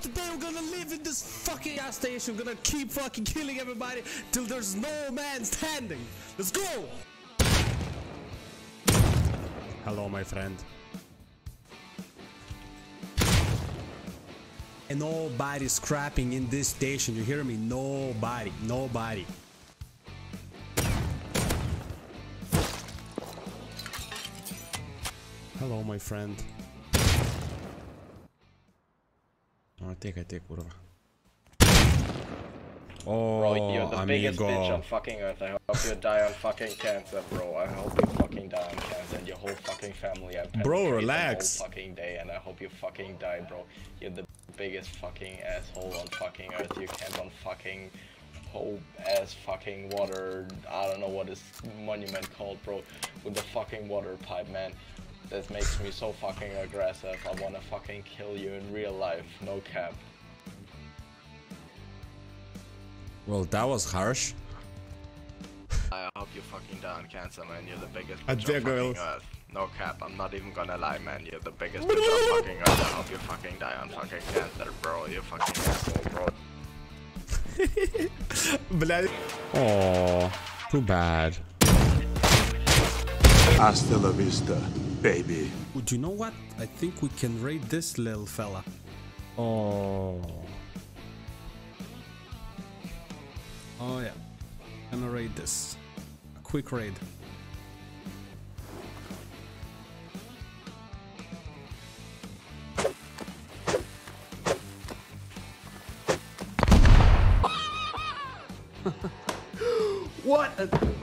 today we're gonna live in this fucking gas station. We're gonna keep fucking killing everybody till there's no man standing. Let's go! Hello, my friend. And nobody's scrapping in this station. You hear me? Nobody. Nobody. Hello, my friend. No, teka, te kurva. Bro, oh, you're Oh, the biggest bitch on fucking earth. I hope you die on fucking cancer, bro. I hope you fucking die on cancer and your whole fucking family. I Bro, relax. Whole fucking day, and I hope you fucking die, bro. You're the biggest fucking asshole on fucking earth. You camp on fucking whole ass fucking water. I don't know what this monument called, bro. With the fucking water pipe, man. This makes me so fucking aggressive. I wanna fucking kill you in real life. No cap. Well, that was harsh. I hope you fucking die on cancer, man. You're the biggest bitch on fucking earth. No cap, I'm not even gonna lie, man. You're the biggest bitch on fucking earth. I hope you fucking die on fucking cancer, bro. You fucking asshole, bro. Bloody. Oh, too bad. Hasta la vista baby. Would you know what? I think we can raid this little fella. Oh. Oh yeah. Gonna raid this. A quick raid. What an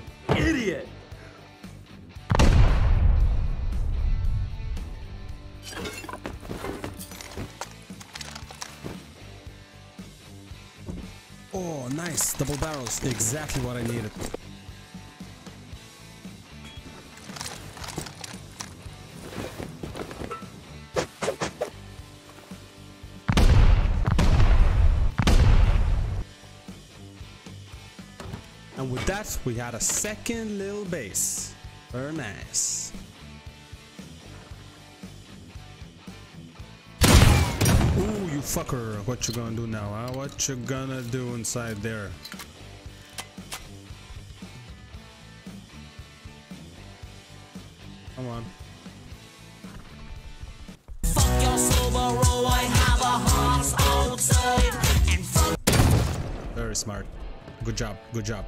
Oh, nice. Double barrels. Exactly what I needed. And with that, we had a second little base. Very nice. Fucker. What you gonna do now, huh? What you gonna do inside there? Come on. Very smart. Good job. Good job.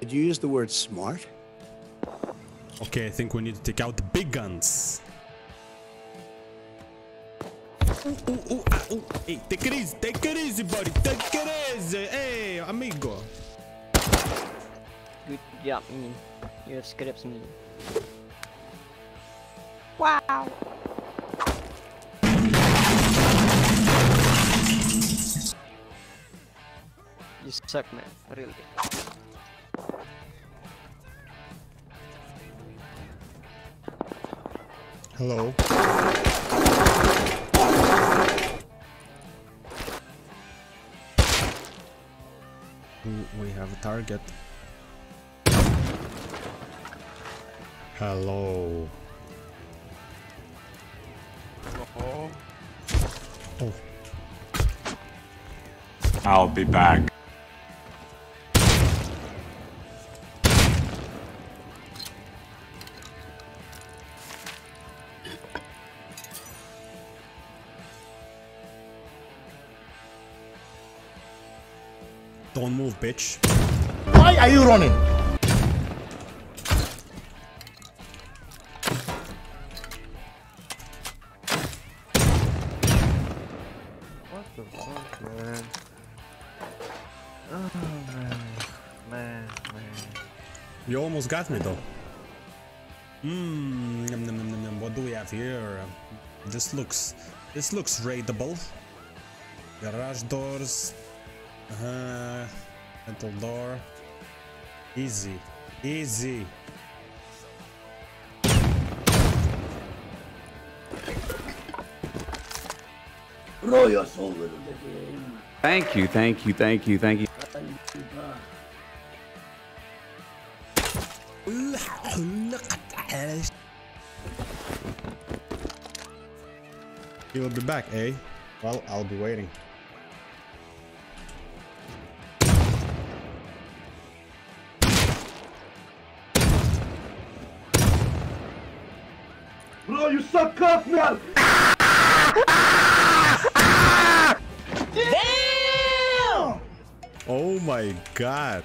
Did you use the word smart? Okay, I think we need to take out the big guns. Ooh, ooh, ooh, ah, ooh. Hey, take it easy, take it easy, buddy. Take it easy. Hey, amigo. Good job, Min. You have scripts, Min. Wow! You suck, man. Really. Hello. We have a target. Hello. Oh. I'll be back. Don't move, bitch. Why are you running? What the fuck, man? Oh man, man, man. You almost got me though. Hmm. Nom, nom, nom, nom, nom. What do we have here? This looks. This looks raidable. Garage doors. Uh huh. Metal door. Easy. Easy. Bro, you're so the game. Thank you, thank you, thank you, thank you. He will be back, eh? Well, I'll be waiting. Suck cock, man! Oh my god.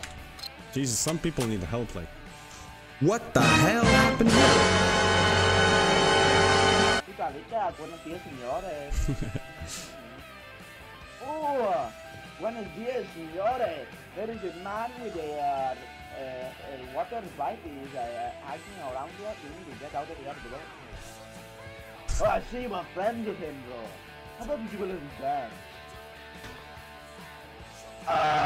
Jesus, some people need help like. What the hell happened here? buenos días, señores. oh, buenos días, señores. There is a man with a, uh, uh, a water bike is uh, hiking around here. You need to get out of here, bro. Oh, I see my friend with him, bro. How about you give a little dance? Uh,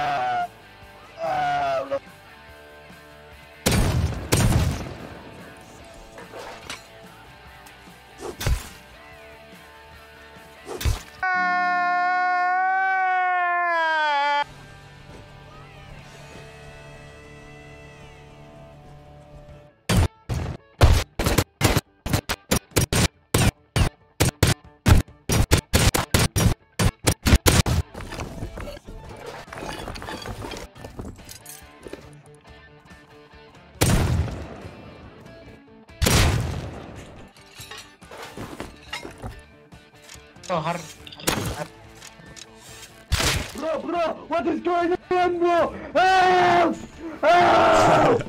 Bro, bro, what is going on, bro? Help! Help!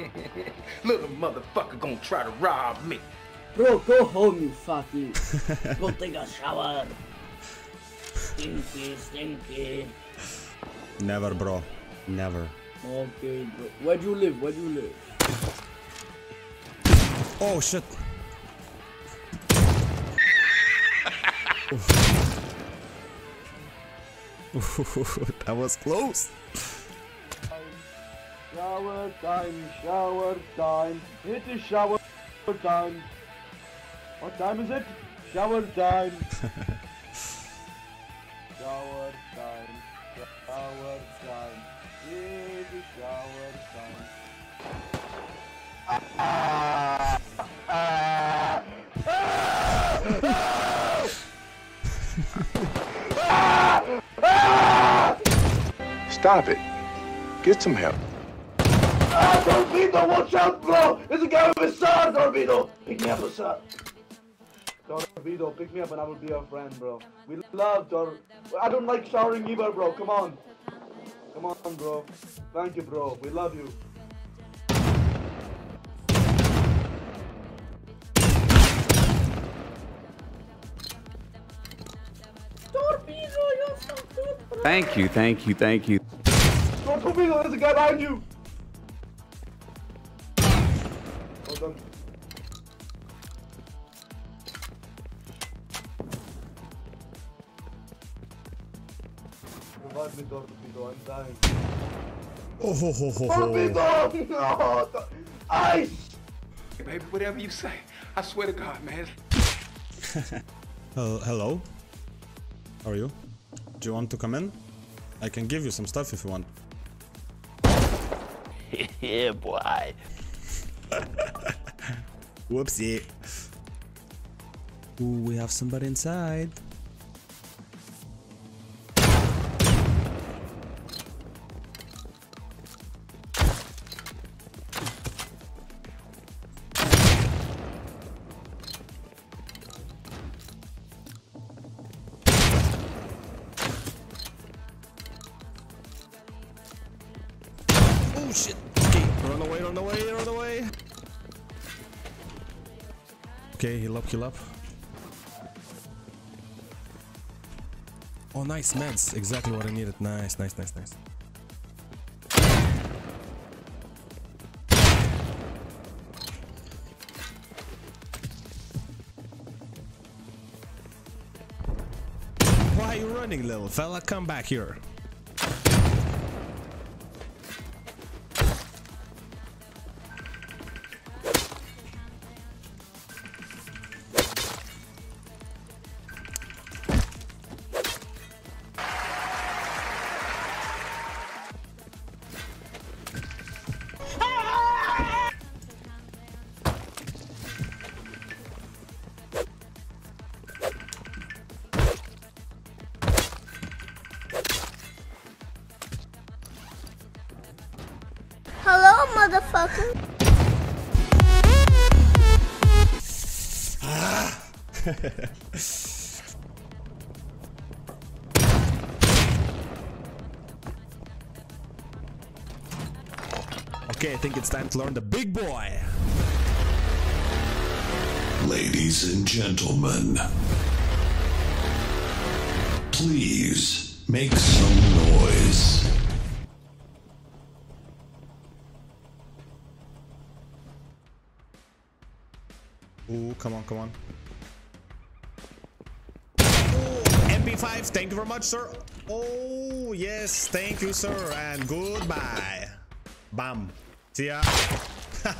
Little motherfucker gonna try to rob me. Bro, go home, you fuck you. go take a shower. Stinky, stinky. Never, bro. Never. Okay, bro. Where do you live? Where do you live? Oh shit. that was close. Shower time, shower time. It is shower time. What time is it? Shower time. shower time. Shower time. It is shower time. Ah. Stop it. Get some help. Ah, Torpedo, watch out, bro! There's a guy with a sword, Torpedo! Pick me up, sir. Torpedo, pick me up and I will be your friend, bro. We love Tor... I don't like showering either, bro. Come on. Come on, bro. Thank you, bro. We love you. Thank you, thank you, thank you. Torpedo, there's a guy behind you! Well done. Revive me, Torpedo. I'm dying. Oh ho ho ho ho. Torpedo! No! Tor- Ice! Baby, whatever you say. I swear to God, man. Hel- hello? How are you? Do you want to come in? I can give you some stuff if you want. yeah, boy. Whoopsie. Ooh, we have somebody inside. Up. Oh, nice meds. Exactly what I needed. Nice, nice, nice, nice. Why are you running, little fella? Come back here. Motherfucker. Okay, I think it's time to learn the big boy. Ladies and gentlemen, please make some noise. Come on, come on. Oh, MP5, thank you very much, sir. Oh, yes, thank you, sir, and goodbye. Bam. See ya.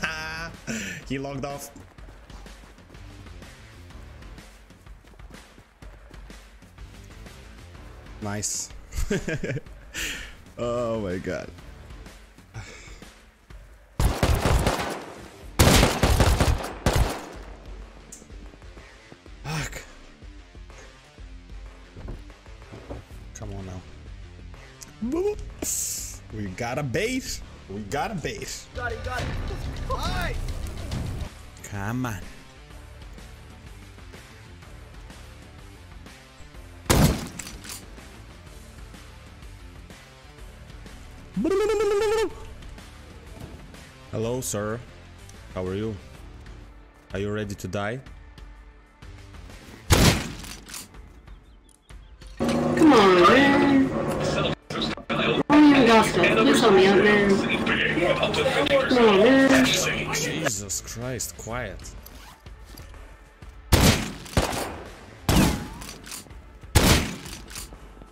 he logged off. Nice. oh my god. We got a base. We got a base. Got it, got it. Come on. Hello, sir. How are you? Are you ready to die? Stuff. You tell me up, man. Come on, man. Jesus Christ, quiet.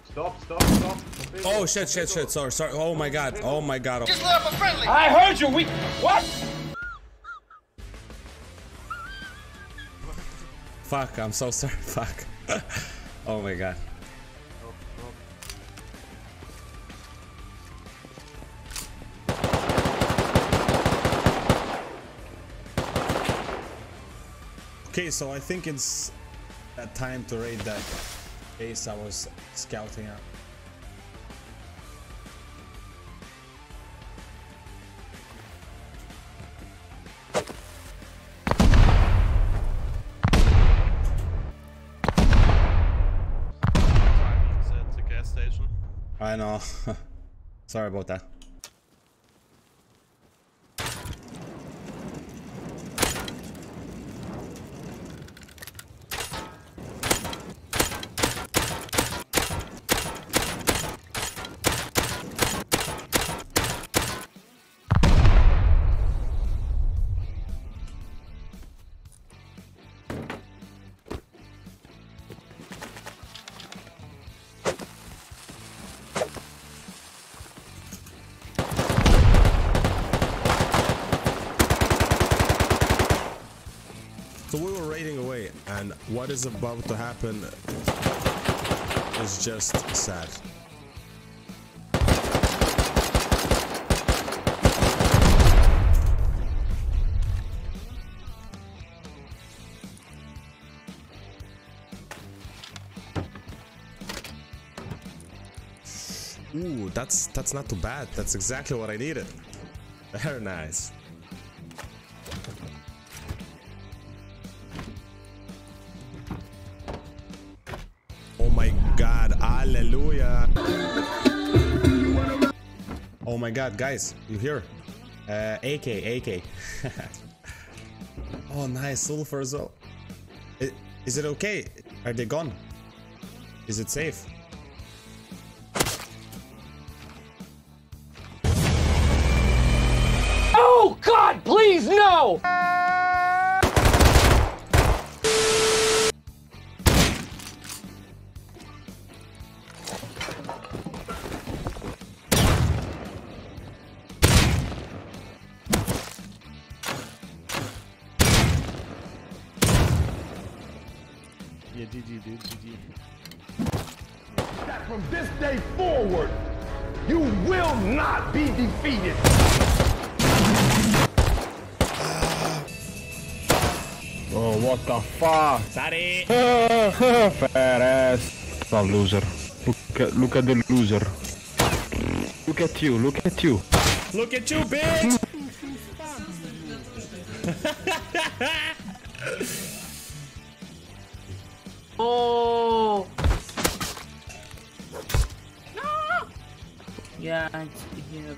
Stop, stop, stop. Oh shit, shit, shit. Sorry, sorry. Oh my god. Oh my god. Just let up a friendly. I heard you. We what? Fuck, I'm so sorry. Fuck. oh my god. Okay, so I think it's that time to raid that base I was scouting out. It's a gas station. I know. Sorry about that. What is about to happen is just sad. Ooh, that's that's not too bad. That's exactly what I needed. Very nice. My god, guys, you hear? Uh, AK, AK. oh, nice, sulfur as well. I- Is it okay? Are they gone? Is it safe? Oh God, please no! Yeah, GG, dude, GG. That from this day forward, you will not be defeated. Uh, oh, what the fuck? Sorry. Fat ass. The loser. Look at, look at the loser. Look at you, look at you. Look at you, bitch!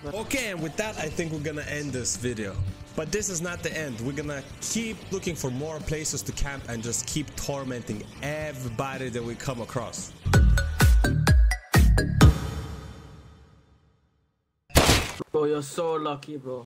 Okay, and with that, I think we're gonna end this video. But this is not the end. We're gonna keep looking for more places to camp and just keep tormenting everybody that we come across. bro, you're so lucky, bro.